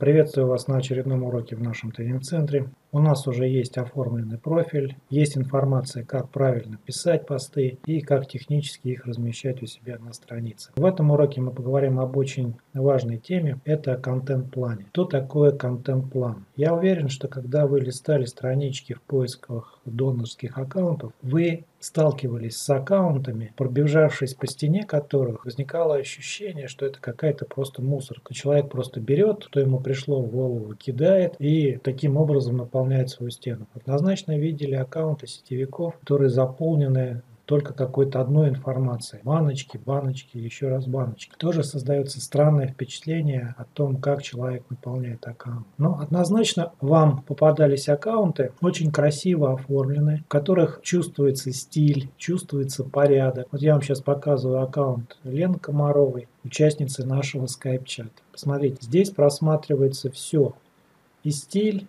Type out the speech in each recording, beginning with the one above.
Приветствую вас на очередном уроке в нашем тренинг-центре. У нас уже есть оформленный профиль, есть информация, как правильно писать посты и как технически их размещать у себя на странице. В этом уроке мы поговорим об очень важной теме, это контент-плане. Что такое контент-план? Я уверен, что когда вы листали странички в поисках донорских аккаунтов, вы сталкивались с аккаунтами, пробежавшись по стене которых возникало ощущение, что это какая-то просто мусорка. Человек просто берет, что ему пришло в голову, кидает и таким образом наполняет свою стену. Однозначно видели аккаунты сетевиков, которые заполнены только какой-то одной информацией. Баночки, баночки, еще раз баночки. Тоже создается странное впечатление о том, как человек наполняет аккаунт. Но однозначно вам попадались аккаунты, очень красиво оформленные, в которых чувствуется стиль, чувствуется порядок. Вот я вам сейчас показываю аккаунт Лены Комаровой, участницы нашего скайп-чата. Посмотрите, здесь просматривается все. И стиль,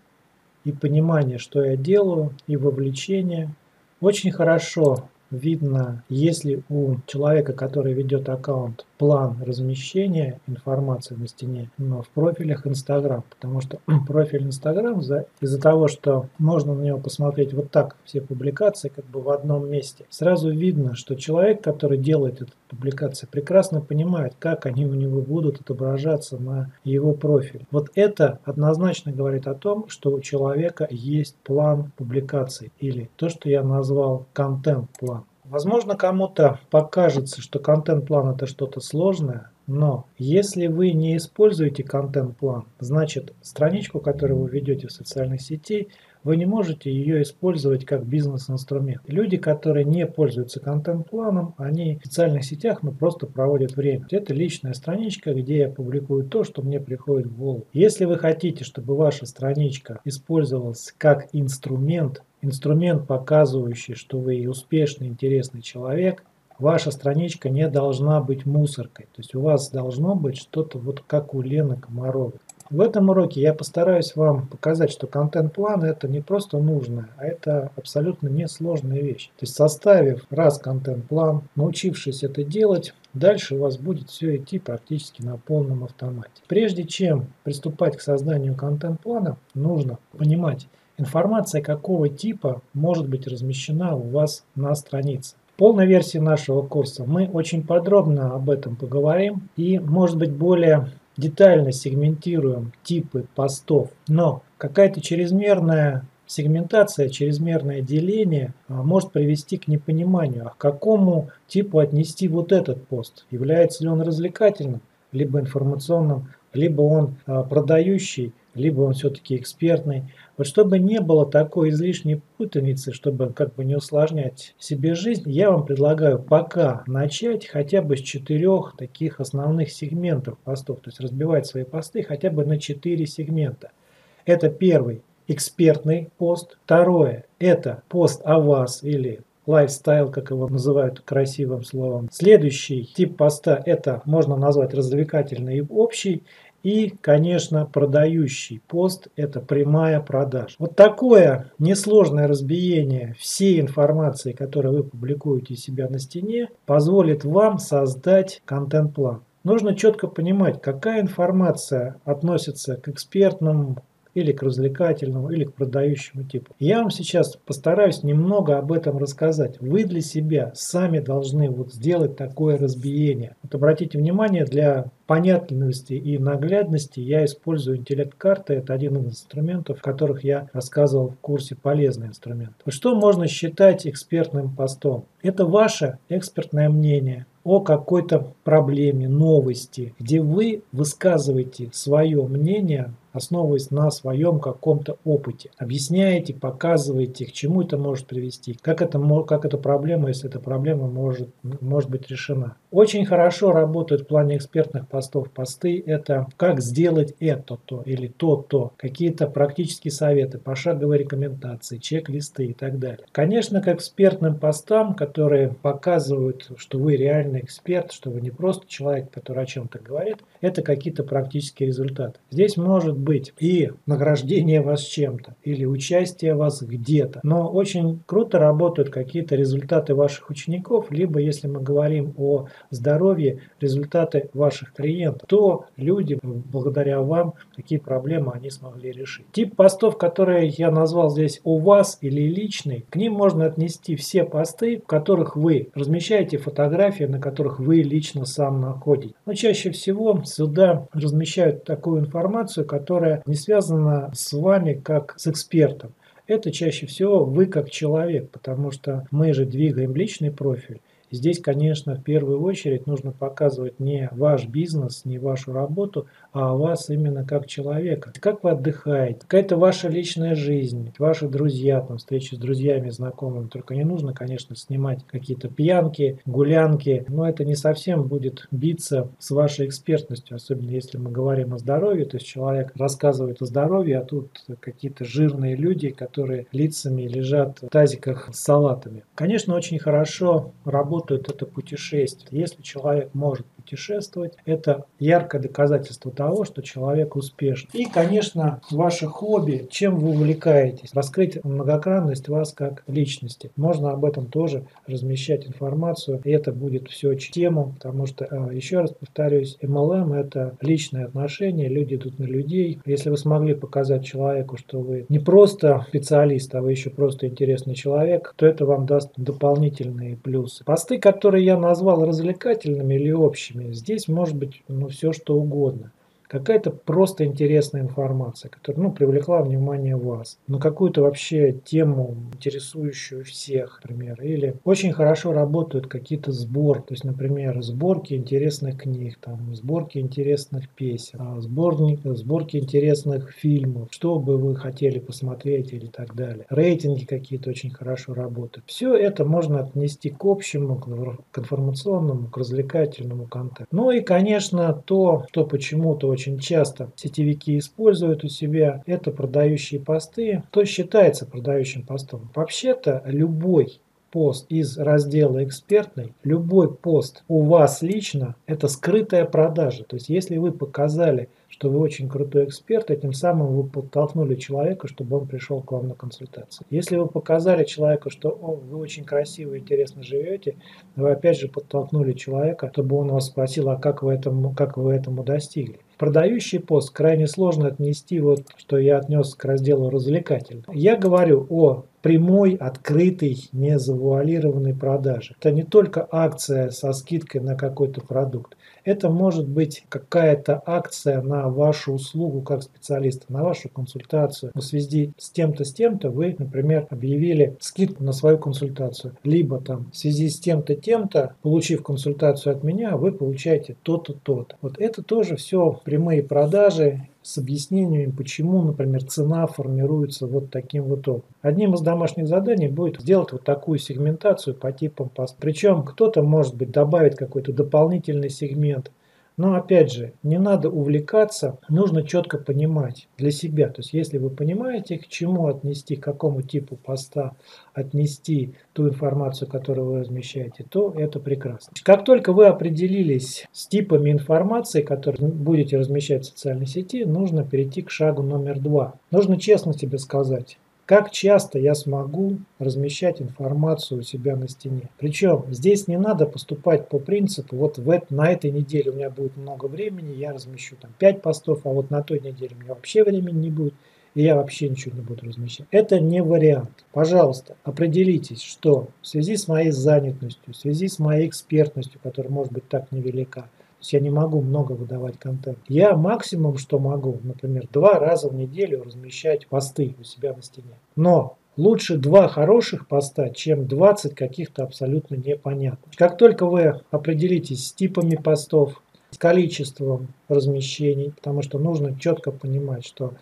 и понимание, что я делаю, и вовлечение. Очень хорошо видно, если у человека, который ведет аккаунт, план размещения информации на стене но в профилях Instagram, потому что профиль Instagram из-за того, что можно на него посмотреть вот так все публикации как бы в одном месте, сразу видно, что человек, который делает эту публикацию, прекрасно понимает, как они у него будут отображаться на его профиль. Вот это однозначно говорит о том, что у человека есть план публикаций или то, что я назвал контент-план. Возможно, кому-то покажется, что контент-план это что-то сложное, но если вы не используете контент-план, значит страничку, которую вы ведете в социальной сети, вы не можете ее использовать как бизнес-инструмент. Люди, которые не пользуются контент-планом, они в социальных сетях ну, просто проводят время. Это личная страничка, где я публикую то, что мне приходит в голову. Если вы хотите, чтобы ваша страничка использовалась как инструмент, инструмент, показывающий, что вы успешный, интересный человек, ваша страничка не должна быть мусоркой. То есть у вас должно быть что-то вот как у Лены Комаровой. В этом уроке я постараюсь вам показать, что контент-план это не просто нужно, а это абсолютно несложная вещь. То есть составив раз контент-план, научившись это делать, дальше у вас будет все идти практически на полном автомате. Прежде чем приступать к созданию контент-плана, нужно понимать, информация какого типа может быть размещена у вас на странице. Полной версии нашего курса. Мы очень подробно об этом поговорим и, может быть, более детально сегментируем типы постов, но какая-то чрезмерная сегментация, чрезмерное деление а, может привести к непониманию, а к какому типу отнести вот этот пост. Является ли он развлекательным, либо информационным, либо он а, продающий, либо он все-таки экспертный. Вот чтобы не было такой излишней путаницы, чтобы как бы не усложнять себе жизнь, я вам предлагаю пока начать хотя бы с четырех таких основных сегментов постов, то есть разбивать свои посты хотя бы на четыре сегмента. Это первый экспертный пост, второе это пост о вас или лайфстайл, как его называют красивым словом. Следующий тип поста это можно назвать развлекательный и общий. И, конечно, продающий пост – это прямая продажа. Вот такое несложное разбиение всей информации, которую вы публикуете себя на стене, позволит вам создать контент-план. Нужно четко понимать, какая информация относится к экспертным, или к развлекательному, или к продающему типу. Я вам сейчас постараюсь немного об этом рассказать. Вы для себя сами должны вот сделать такое разбиение. Вот обратите внимание, для понятности и наглядности я использую интеллект-карты. Это один из инструментов, о которых я рассказывал в курсе «Полезный инструмент». Что можно считать экспертным постом? Это ваше экспертное мнение, о какой-то проблеме, новости, где вы высказываете свое мнение основываясь на своем каком-то опыте. Объясняете, показываете, к чему это может привести, как, это, как эта проблема, если эта проблема может, может быть решена. Очень хорошо работают в плане экспертных постов посты. Это как сделать это-то или то-то. Какие-то практические советы, пошаговые рекомендации, чек-листы и так далее. Конечно, к экспертным постам, которые показывают, что вы реальный эксперт, что вы не просто человек, который о чем-то говорит, это какие-то практические результаты. Здесь может быть и награждение вас чем-то, или участие вас где-то. Но очень круто работают какие-то результаты ваших учеников, либо если мы говорим о здоровье, результаты ваших клиентов, то люди благодаря вам какие проблемы они смогли решить. Тип постов, которые я назвал здесь у вас или личный, к ним можно отнести все посты, в которых вы размещаете фотографии, на которых вы лично сам находитесь. Но чаще всего сюда размещают такую информацию, которая не связана с вами как с экспертом. Это чаще всего вы как человек, потому что мы же двигаем личный профиль. Здесь, конечно, в первую очередь нужно показывать не ваш бизнес, не вашу работу, а вас именно как человека. Как вы отдыхаете, какая-то ваша личная жизнь, ваши друзья, там, встречи с друзьями, знакомыми. Только не нужно, конечно, снимать какие-то пьянки, гулянки, но это не совсем будет биться с вашей экспертностью, особенно если мы говорим о здоровье, то есть человек рассказывает о здоровье, а тут какие-то жирные люди, которые лицами лежат в тазиках с салатами. Конечно, очень хорошо работают это путешествие. Если человек может путешествовать. Это яркое доказательство того, что человек успешен. И, конечно, ваше хобби, чем вы увлекаетесь, раскрыть многогранность вас как личности. Можно об этом тоже размещать информацию, и это будет все тему, потому что, а, еще раз повторюсь, MLM это личные отношения, люди идут на людей. Если вы смогли показать человеку, что вы не просто специалист, а вы еще просто интересный человек, то это вам даст дополнительные плюсы. Посты, которые я назвал развлекательными или общими, общими. Здесь может быть ну, все что угодно какая-то просто интересная информация, которая ну, привлекла внимание вас, на какую-то вообще тему, интересующую всех, например. Или очень хорошо работают какие-то сбор, то есть, например, сборки интересных книг, там, сборки интересных песен, а, сборник, сборки интересных фильмов, что бы вы хотели посмотреть или так далее. Рейтинги какие-то очень хорошо работают. Все это можно отнести к общему, к информационному, к развлекательному контенту. Ну и, конечно, то, что почему-то очень очень часто сетевики используют у себя, это продающие посты. Что считается продающим постом? Вообще-то любой пост из раздела экспертный, любой пост у вас лично, это скрытая продажа. То есть если вы показали что вы очень крутой эксперт, и тем самым вы подтолкнули человека, чтобы он пришел к вам на консультацию. Если вы показали человеку, что О, вы очень красиво и интересно живете, вы опять же подтолкнули человека, чтобы он вас спросил, а как вы этому, как вы этому достигли. Продающий пост крайне сложно отнести, вот что я отнес к разделу развлекательный. Я говорю о прямой, открытой, незавуалированной продаже. Это не только акция со скидкой на какой-то продукт. Это может быть какая-то акция на вашу услугу как специалиста, на вашу консультацию. В связи с тем-то, с тем-то вы, например, объявили скидку на свою консультацию. Либо там в связи с тем-то, тем-то, получив консультацию от меня, вы получаете то-то, то-то. Вот это тоже все прямые продажи с объяснениями, почему, например, цена формируется вот таким вот образом. Одним из домашних заданий будет сделать вот такую сегментацию по типам пост. Причем кто-то, может быть, добавить какой-то дополнительный сегмент, но опять же, не надо увлекаться, нужно четко понимать для себя. То есть, если вы понимаете, к чему отнести, к какому типу поста отнести ту информацию, которую вы размещаете, то это прекрасно. Как только вы определились с типами информации, которые будете размещать в социальной сети, нужно перейти к шагу номер два. Нужно честно себе сказать, как часто я смогу размещать информацию у себя на стене. Причем здесь не надо поступать по принципу, вот в это, на этой неделе у меня будет много времени, я размещу там 5 постов, а вот на той неделе у меня вообще времени не будет, и я вообще ничего не буду размещать. Это не вариант. Пожалуйста, определитесь, что в связи с моей занятостью, в связи с моей экспертностью, которая может быть так невелика, есть я не могу много выдавать контент. Я максимум, что могу, например, два раза в неделю размещать посты у себя на стене. Но лучше два хороших поста, чем 20 каких-то абсолютно непонятных. Как только вы определитесь с типами постов, с количеством размещений, потому что нужно четко понимать, что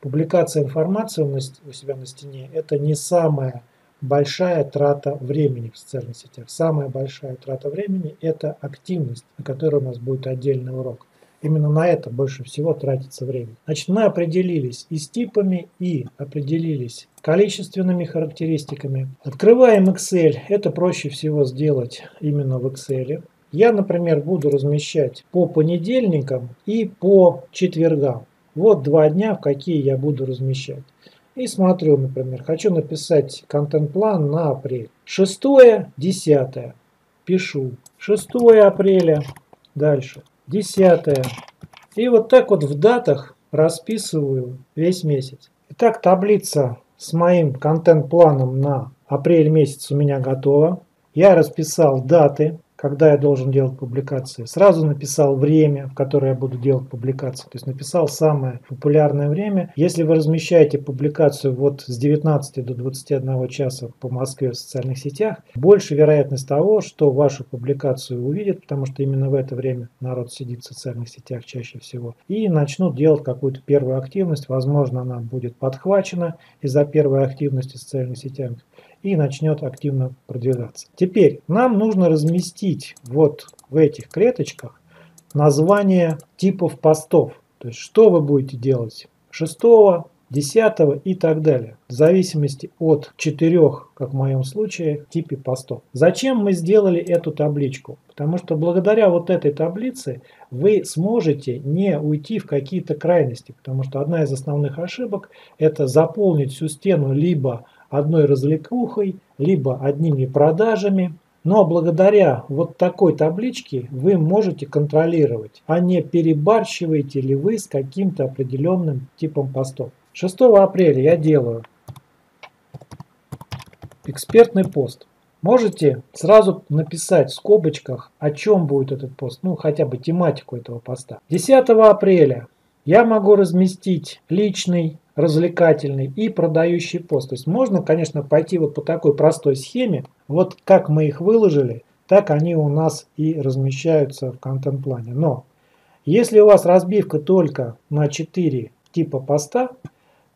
публикация информации у себя на стене – это не самое большая трата времени в социальных сетях. Самая большая трата времени – это активность, на которой у нас будет отдельный урок. Именно на это больше всего тратится время. Значит, мы определились и с типами, и определились количественными характеристиками. Открываем Excel. Это проще всего сделать именно в Excel. Я, например, буду размещать по понедельникам и по четвергам. Вот два дня, в какие я буду размещать. И смотрю, например, хочу написать контент-план на апрель. 6, 10. Пишу. 6 апреля. Дальше. 10. И вот так вот в датах расписываю весь месяц. Итак, таблица с моим контент-планом на апрель месяц у меня готова. Я расписал даты, когда я должен делать публикации. Сразу написал время, в которое я буду делать публикации. То есть написал самое популярное время. Если вы размещаете публикацию вот с 19 до 21 часа по Москве в социальных сетях, больше вероятность того, что вашу публикацию увидят, потому что именно в это время народ сидит в социальных сетях чаще всего, и начнут делать какую-то первую активность. Возможно, она будет подхвачена из-за первой активности в социальных сетях и начнет активно продвигаться. Теперь нам нужно разместить вот в этих клеточках название типов постов. То есть что вы будете делать 6, 10 и так далее. В зависимости от четырех, как в моем случае, типе постов. Зачем мы сделали эту табличку? Потому что благодаря вот этой таблице вы сможете не уйти в какие-то крайности. Потому что одна из основных ошибок это заполнить всю стену либо одной развлекухой, либо одними продажами. Но благодаря вот такой табличке вы можете контролировать, а не перебарщиваете ли вы с каким-то определенным типом постов. 6 апреля я делаю экспертный пост. Можете сразу написать в скобочках, о чем будет этот пост, ну хотя бы тематику этого поста. 10 апреля я могу разместить личный развлекательный и продающий пост. То есть можно, конечно, пойти вот по такой простой схеме. Вот как мы их выложили, так они у нас и размещаются в контент-плане. Но если у вас разбивка только на 4 типа поста,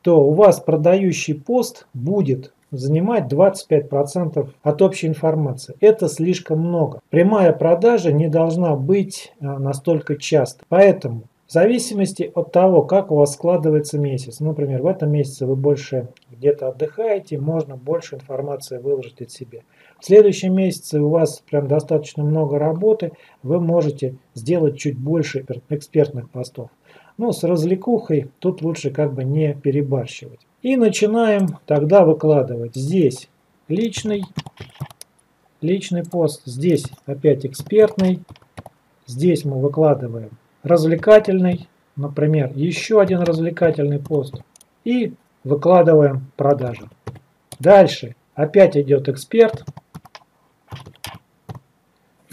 то у вас продающий пост будет занимать 25% от общей информации. Это слишком много. Прямая продажа не должна быть а, настолько часто. Поэтому в зависимости от того, как у вас складывается месяц, например, в этом месяце вы больше где-то отдыхаете, можно больше информации выложить от себя. В следующем месяце у вас прям достаточно много работы, вы можете сделать чуть больше экспертных постов. Ну, с развлекухой тут лучше как бы не перебарщивать. И начинаем тогда выкладывать. Здесь личный, личный пост, здесь опять экспертный. Здесь мы выкладываем развлекательный, например, еще один развлекательный пост и выкладываем продажи. Дальше опять идет эксперт.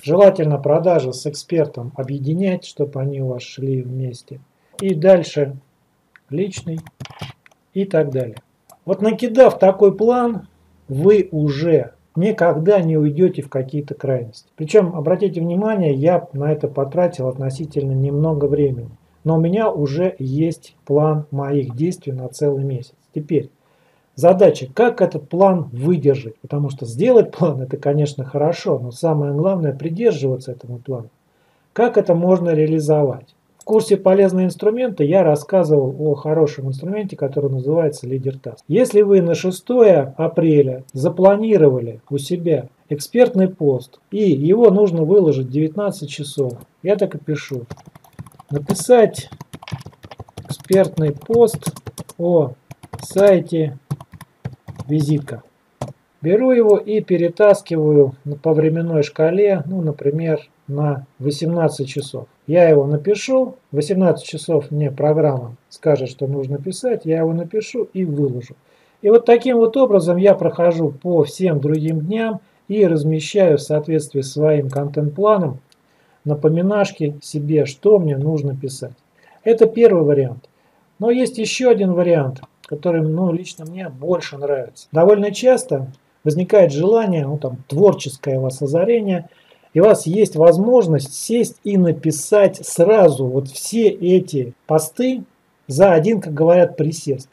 Желательно продажи с экспертом объединять, чтобы они у вас шли вместе. И дальше личный и так далее. Вот накидав такой план, вы уже никогда не уйдете в какие-то крайности. Причем, обратите внимание, я на это потратил относительно немного времени. Но у меня уже есть план моих действий на целый месяц. Теперь задача, как этот план выдержать. Потому что сделать план это, конечно, хорошо, но самое главное придерживаться этому плану. Как это можно реализовать? В курсе «Полезные инструменты» я рассказывал о хорошем инструменте, который называется Лидер Task. Если вы на 6 апреля запланировали у себя экспертный пост, и его нужно выложить 19 часов, я так и пишу. Написать экспертный пост о сайте визитка. Беру его и перетаскиваю по временной шкале, ну, например, на 18 часов. Я его напишу, 18 часов мне программа скажет, что нужно писать, я его напишу и выложу. И вот таким вот образом я прохожу по всем другим дням и размещаю в соответствии с своим контент-планом напоминашки себе, что мне нужно писать. Это первый вариант. Но есть еще один вариант, который ну, лично мне больше нравится. Довольно часто возникает желание, ну там творческое у вас озарение – и у вас есть возможность сесть и написать сразу вот все эти посты за один, как говорят, присест.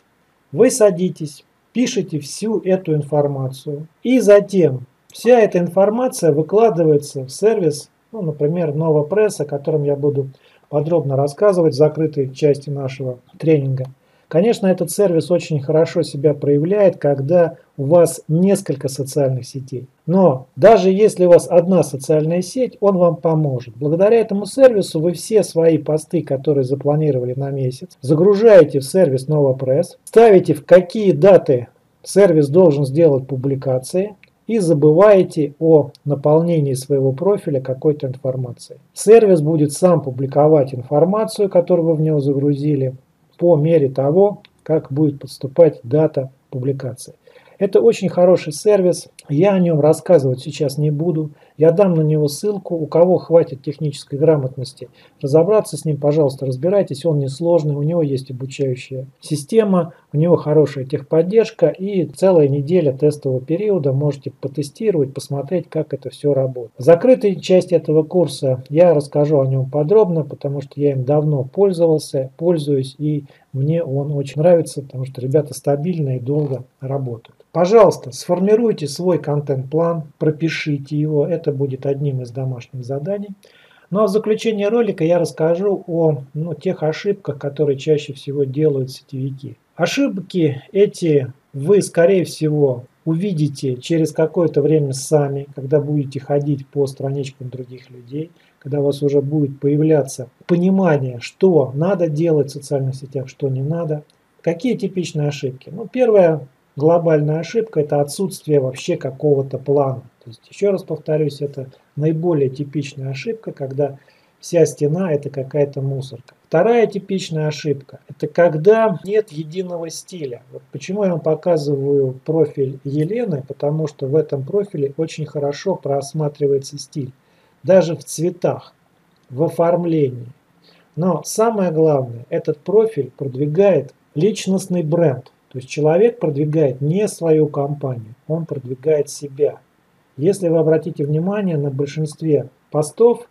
Вы садитесь, пишете всю эту информацию, и затем вся эта информация выкладывается в сервис, ну, например, Новопресс, о котором я буду подробно рассказывать в закрытой части нашего тренинга. Конечно, этот сервис очень хорошо себя проявляет, когда у вас несколько социальных сетей. Но даже если у вас одна социальная сеть, он вам поможет. Благодаря этому сервису вы все свои посты, которые запланировали на месяц, загружаете в сервис NovaPress, ставите в какие даты сервис должен сделать публикации и забываете о наполнении своего профиля какой-то информацией. Сервис будет сам публиковать информацию, которую вы в него загрузили, по мере того, как будет поступать дата публикации. Это очень хороший сервис, я о нем рассказывать сейчас не буду. Я дам на него ссылку, у кого хватит технической грамотности разобраться с ним, пожалуйста, разбирайтесь, он несложный, у него есть обучающая система, у него хорошая техподдержка и целая неделя тестового периода можете потестировать, посмотреть, как это все работает. В закрытой части этого курса я расскажу о нем подробно, потому что я им давно пользовался, пользуюсь и мне он очень нравится, потому что ребята стабильно и долго работают. Пожалуйста, сформируйте свой контент-план, пропишите его, это будет одним из домашних заданий. Ну а в заключение ролика я расскажу о ну, тех ошибках, которые чаще всего делают сетевики. Ошибки эти вы, скорее всего, увидите через какое-то время сами, когда будете ходить по страничкам других людей, когда у вас уже будет появляться понимание, что надо делать в социальных сетях, что не надо. Какие типичные ошибки? Ну, первая глобальная ошибка – это отсутствие вообще какого-то плана. То есть, еще раз повторюсь, это наиболее типичная ошибка, когда вся стена – это какая-то мусорка. Вторая типичная ошибка – это когда нет единого стиля. Вот почему я вам показываю профиль Елены, потому что в этом профиле очень хорошо просматривается стиль. Даже в цветах, в оформлении. Но самое главное, этот профиль продвигает личностный бренд. То есть человек продвигает не свою компанию, он продвигает себя. Если вы обратите внимание, на большинстве постов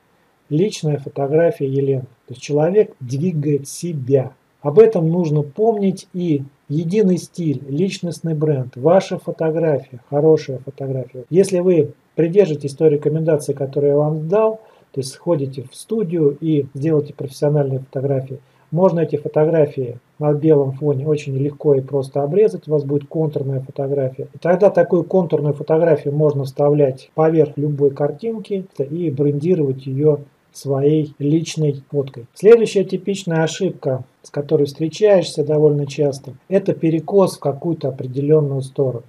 личная фотография Елены. То есть человек двигает себя. Об этом нужно помнить и единый стиль, личностный бренд, ваша фотография, хорошая фотография. Если вы придержитесь той рекомендации, которую я вам дал, то есть сходите в студию и сделайте профессиональные фотографии, можно эти фотографии на белом фоне очень легко и просто обрезать, у вас будет контурная фотография. И тогда такую контурную фотографию можно вставлять поверх любой картинки и брендировать ее своей личной фоткой. Следующая типичная ошибка, с которой встречаешься довольно часто, это перекос в какую-то определенную сторону.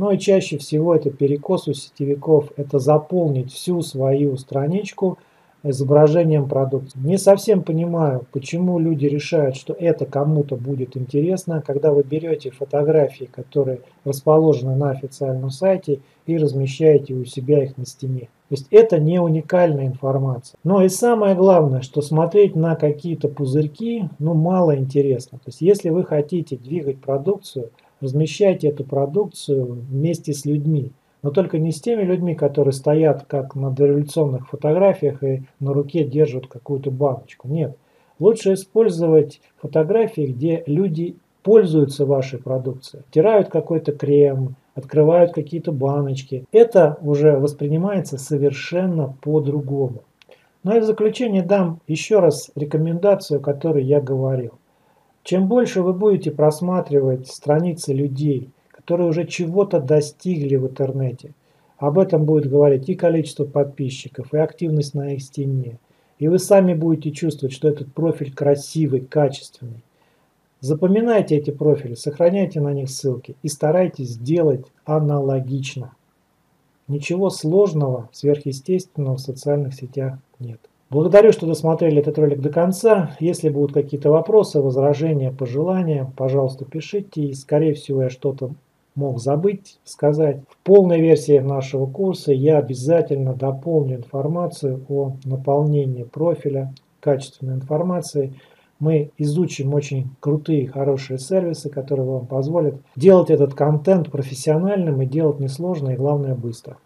Но и чаще всего это перекос у сетевиков, это заполнить всю свою страничку – изображением продукции. Не совсем понимаю, почему люди решают, что это кому-то будет интересно, когда вы берете фотографии, которые расположены на официальном сайте и размещаете у себя их на стене. То есть это не уникальная информация. Но и самое главное, что смотреть на какие-то пузырьки, ну мало интересно. То есть если вы хотите двигать продукцию, размещайте эту продукцию вместе с людьми. Но только не с теми людьми, которые стоят как на дореволюционных фотографиях и на руке держат какую-то баночку. Нет. Лучше использовать фотографии, где люди пользуются вашей продукцией. Тирают какой-то крем, открывают какие-то баночки. Это уже воспринимается совершенно по-другому. Ну и в заключение дам еще раз рекомендацию, о которой я говорил. Чем больше вы будете просматривать страницы людей, которые уже чего-то достигли в интернете. Об этом будет говорить и количество подписчиков, и активность на их стене. И вы сами будете чувствовать, что этот профиль красивый, качественный. Запоминайте эти профили, сохраняйте на них ссылки и старайтесь сделать аналогично. Ничего сложного, сверхъестественного в социальных сетях нет. Благодарю, что досмотрели этот ролик до конца. Если будут какие-то вопросы, возражения, пожелания, пожалуйста, пишите. И, скорее всего, я что-то мог забыть сказать. В полной версии нашего курса я обязательно дополню информацию о наполнении профиля качественной информации. Мы изучим очень крутые, хорошие сервисы, которые вам позволят делать этот контент профессиональным и делать несложно и главное быстро.